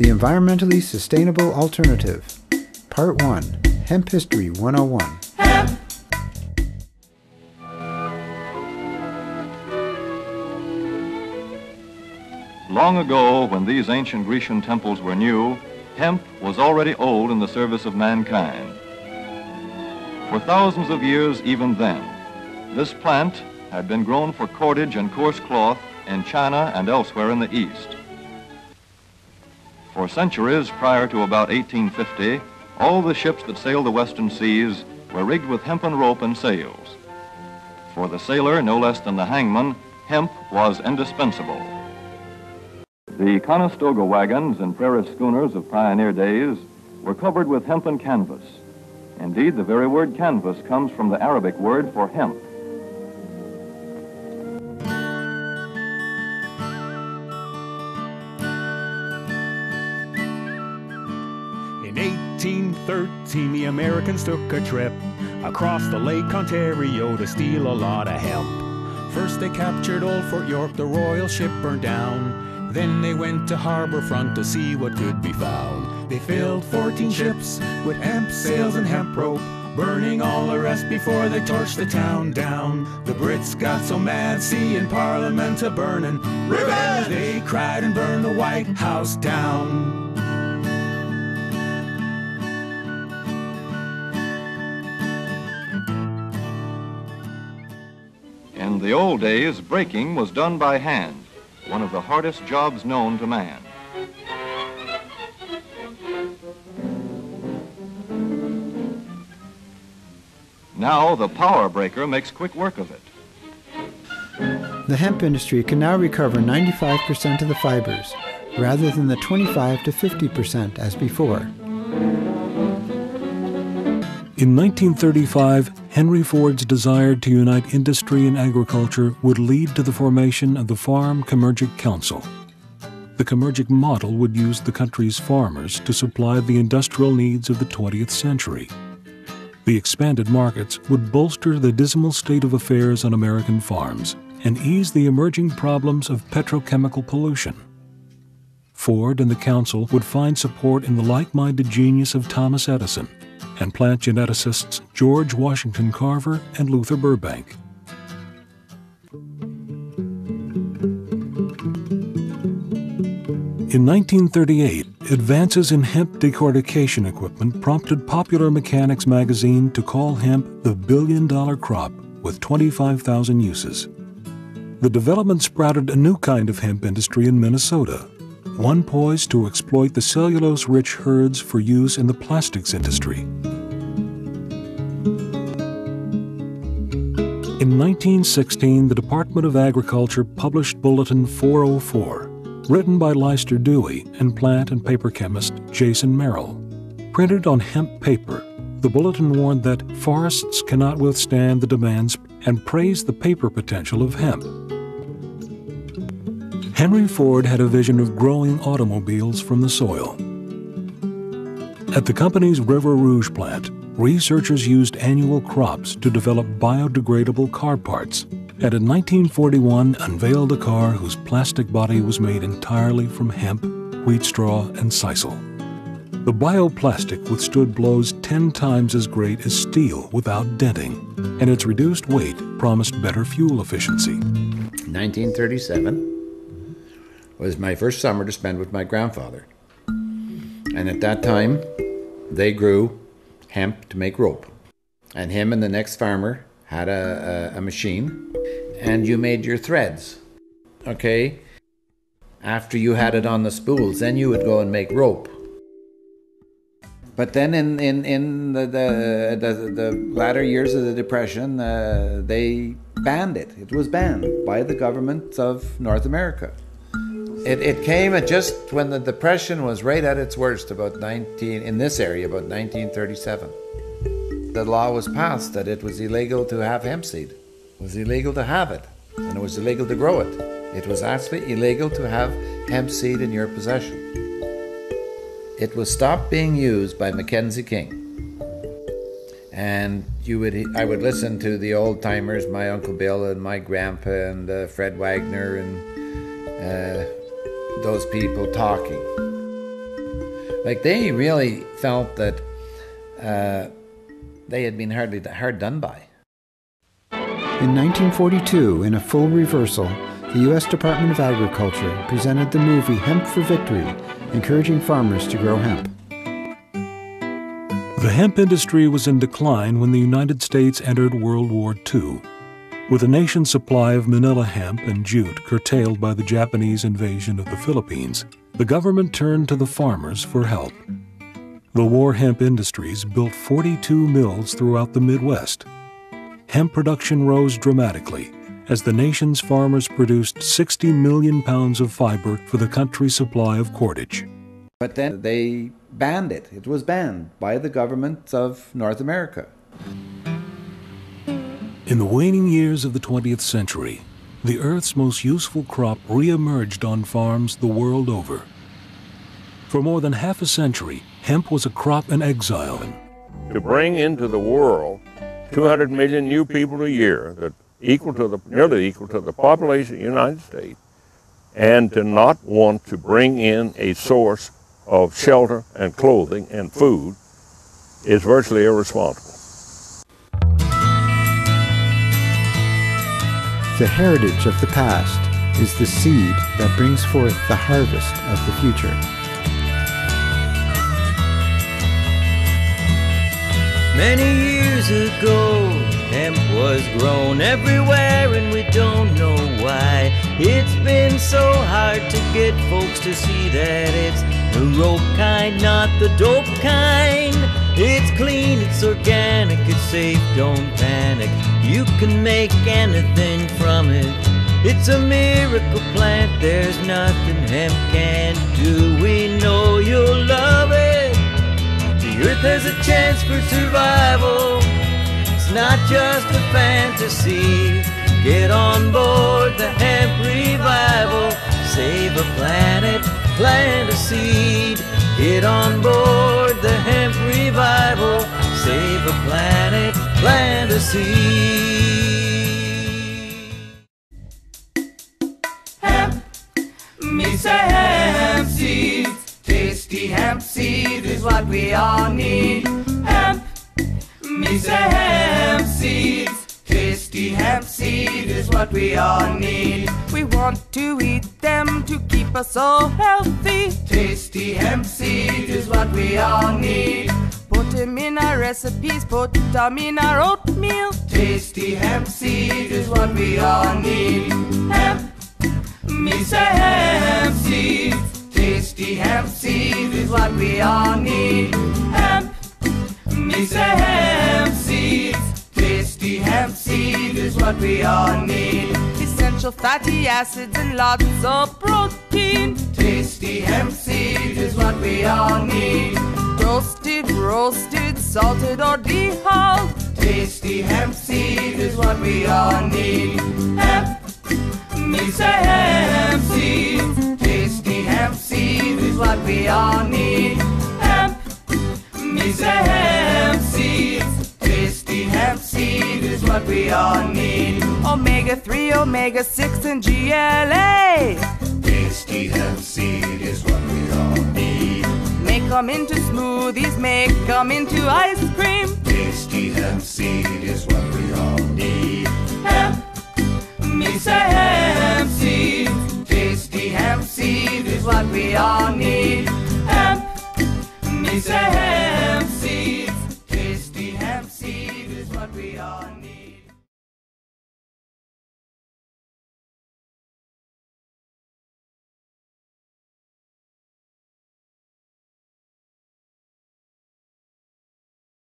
The Environmentally Sustainable Alternative. Part 1 Hemp History 101. Hemp. Long ago, when these ancient Grecian temples were new, hemp was already old in the service of mankind. For thousands of years, even then, this plant had been grown for cordage and coarse cloth in China and elsewhere in the East. For centuries prior to about 1850, all the ships that sailed the western seas were rigged with hempen rope and sails. For the sailor, no less than the hangman, hemp was indispensable. The Conestoga wagons and prairie schooners of pioneer days were covered with hempen canvas. Indeed, the very word canvas comes from the Arabic word for hemp. 1813, the Americans took a trip across the Lake Ontario to steal a lot of hemp. First, they captured old Fort York, the royal ship burned down. Then they went to harbor front to see what could be found. They filled 14 ships with hemp sails and hemp rope, burning all the rest before they torched the town down. The Brits got so mad, seeing Parliament a burning. Revenge! They cried and burned the White House down. In the old days, breaking was done by hand, one of the hardest jobs known to man. Now the power breaker makes quick work of it. The hemp industry can now recover 95% of the fibers, rather than the 25 to 50% as before. In 1935, Henry Ford's desire to unite industry and agriculture would lead to the formation of the Farm Chemurgic Council. The Commercial model would use the country's farmers to supply the industrial needs of the 20th century. The expanded markets would bolster the dismal state of affairs on American farms and ease the emerging problems of petrochemical pollution. Ford and the Council would find support in the like minded genius of Thomas Edison and plant geneticists George Washington Carver and Luther Burbank. In 1938, advances in hemp decortication equipment prompted Popular Mechanics magazine to call hemp the billion dollar crop with 25,000 uses. The development sprouted a new kind of hemp industry in Minnesota, one poised to exploit the cellulose rich hurds for use in the plastics industry. In 1916, the Department of Agriculture published Bulletin 404, written by Lyster Dewey and plant and paper chemist Jason Merrill. Printed on hemp paper, the bulletin warned that forests cannot withstand the demands and praised the paper potential of hemp. Henry Ford had a vision of growing automobiles from the soil. At the company's River Rouge plant, researchers used annual crops to develop biodegradable car parts, and in 1941 unveiled a car whose plastic body was made entirely from hemp, wheat straw, and sisal. The bioplastic withstood blows 10 times as great as steel without denting, and its reduced weight promised better fuel efficiency. 1937 was my first summer to spend with my grandfather. And at that time, they grew hemp to make rope. And him and the next farmer had a, a, a machine, and you made your threads. Okay? After you had it on the spools, then you would go and make rope. But then in, in, in the, the, the, the latter years of the Depression, uh, they banned it. It was banned by the government of North America. It, it came at just when the Depression was right at its worst, about 19, in this area, about 1937. The law was passed that it was illegal to have hemp seed. It was illegal to have it, and it was illegal to grow it. It was actually illegal to have hemp seed in your possession. It was stopped being used by Mackenzie King. And you would, I would listen to the old timers, my uncle Bill and my grandpa and uh, Fred Wagner and uh, those people talking. Like they really felt that uh, they had been hardly hard done by. In 1942, in a full reversal, the U.S. Department of Agriculture presented the movie Hemp for Victory, encouraging farmers to grow hemp. The hemp industry was in decline when the United States entered World War II. With the nation's supply of manila hemp and jute curtailed by the Japanese invasion of the Philippines, the government turned to the farmers for help. The war hemp industries built 42 mills throughout the Midwest. Hemp production rose dramatically as the nation's farmers produced 60 million pounds of fiber for the country's supply of cordage. But then they banned it. It was banned by the government of North America. In the waning years of the 20th century, the Earth's most useful crop re-emerged on farms the world over. For more than half a century, hemp was a crop in exile. To bring into the world 200 million new people a year, that equal to the nearly equal to the population of the United States, and to not want to bring in a source of shelter and clothing and food is virtually irresponsible. The heritage of the past is the seed that brings forth the harvest of the future. Many years ago, hemp was grown everywhere, and we don't know why. It's been so hard to get folks to see that it's the rope kind, not the dope kind. It's clean, it's organic, it's safe, don't panic. You can make anything from it. It's a miracle plant, there's nothing hemp can't do. We know you'll love it. The earth has a chance for survival. It's not just a fantasy. Get on board the hemp revival. Save a planet, plant a seed. Get on board planet, plant a seed. Hemp, me say hemp seeds. Tasty hemp seed is what we all need. Hemp, me say hemp seeds. Tasty hemp seed is what we all need. We want to eat them to keep us all healthy. Tasty hemp seed is what we all need. Put them in our recipes, put them in our oatmeal. Tasty hemp seed is what we all need. Hemp, say hemp seed. Tasty hemp seed is what we all need. Hemp, say hemp seeds. Tasty hemp seed is what we all need. Essential fatty acids and lots of protein. Tasty hemp seed is what we all need. Roasted, roasted, salted, or dehulled. Tasty hemp seed is what we all need. Hemp, me say hemp seed. Tasty hemp seed is what we all need. Hemp, me say hemp seed. Tasty hemp seed is what we all need. Omega 3, omega 6, and GLA. Tasty hemp seed is them into smoothies, make them into ice cream. Tasty hemp seed is what we all need. Hemp, me say hemp seed. Tasty hemp seed is what we all need. Hemp, me say hemp seed. Tasty hemp seed is what we all need.